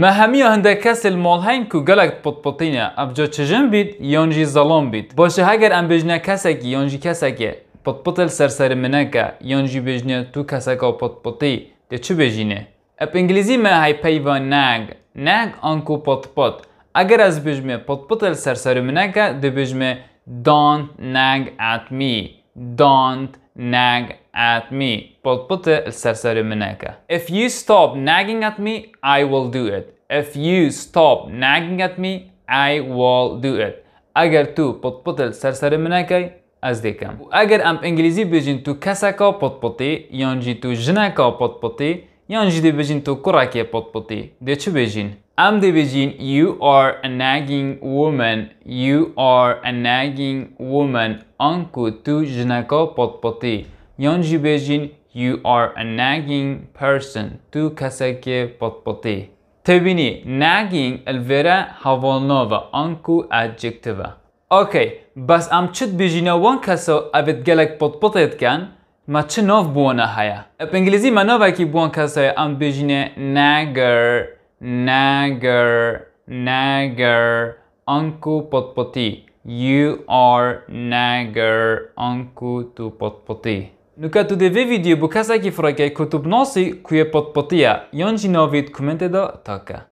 ما همیه هنده کس المال که گلک پت پتینه اف جا چجم بید؟ یانجی ظلام بید. باشه هگر ام بجنه کسکی یانجی کسکی پت پتل سرسر منکه. یانجی بجنه تو کسکا پت پتی ده چو بجینه؟ اپ انگلیزی ما های پیوان نگ. نگ آنکو پت پت اگر از بجمه پت پتل سرسر منکه ده بجمه don't nag at me don't nag at me. Mineke. If you stop nagging at me, I will do it. If you stop nagging at me, I will do it. Eger tu potpotil serserê minekey, ez dêkim. Eger em İngilîzî bêjin tu keseka potpotî yan jî tu jineka potpotî yan jî dibêjin tu kurekê potpotî. Dê çi bêjin? Em dibêjin you are a nagging woman. You are a nagging woman. An ku tu jineka potpotî. Yan jî bêjin you are a nagging person. Tu kesekê potpotî. Tebînî nagging havalnava an ku adjective e. Okay, bes em çi dibêjîne wan kesa evê gelek potpotê dikin, ma çi nav bûne heye? Ep englizî me navekî bûn kesê em bijîne neger, neger, neger, anku potpotî. You are Nagar anku tu Potpoti. Nuka tu de vê vîdyo bu kesekî frekê ku potpotia. binasî ku yê potpotî ye.